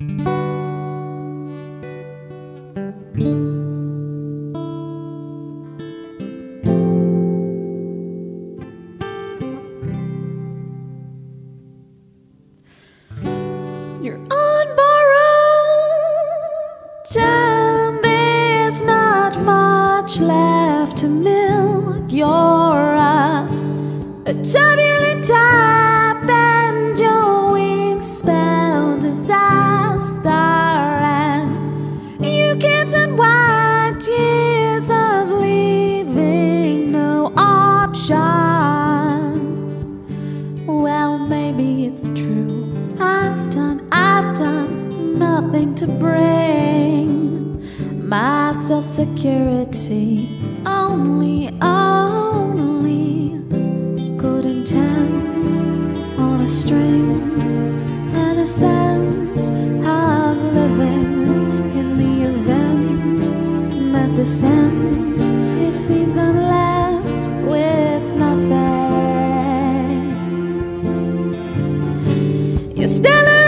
You're on borrowed time. There's not much left to milk. You're a, turbulent type, nothing to bring my self security. Only, only good intent on a string and a sense of living in the event that this ends. It seems I'm left with nothing. Your stellar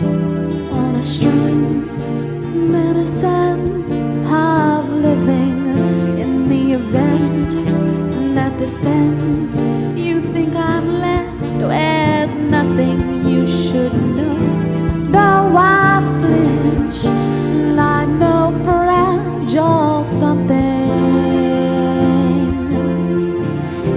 ends. You think I'm left with nothing you should know. Though I flinch like no fragile something.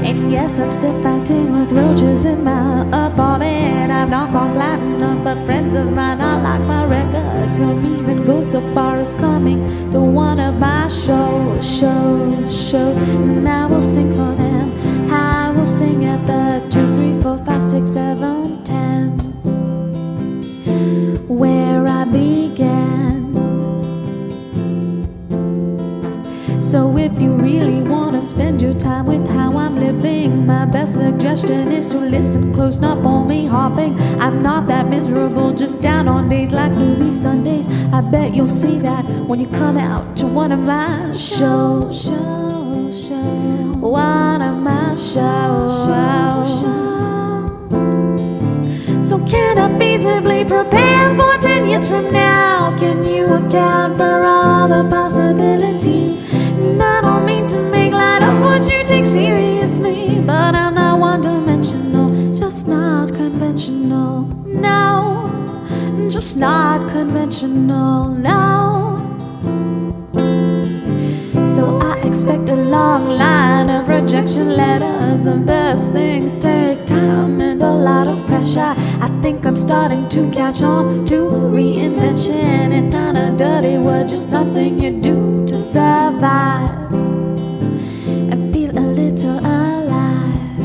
And yes, I'm still fighting with roaches in my apartment. I've not gone platinum, but friends of mine are like my records. Some even go so far as coming to one of my shows, shows, shows. And I will sing for time with how I'm living, my best suggestion is to listen close, not me hopping. I'm not that miserable, just down on days like newbie Sundays. I bet you'll see that when you come out to one of my shows. Show, show, one of my shows. So can I feasibly prepare for ten years from now? Can you account just not conventional. No. So I expect a long line of rejection letters. The best things take time and a lot of pressure. I think I'm starting to catch on to reinvention. It's not a dirty word, just something you do to survive and feel a little alive.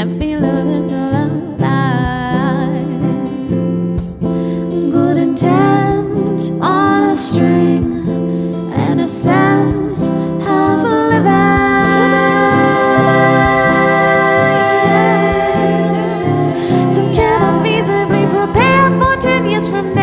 And feel a little sense of living. So can I feasibly prepare for ten years from now?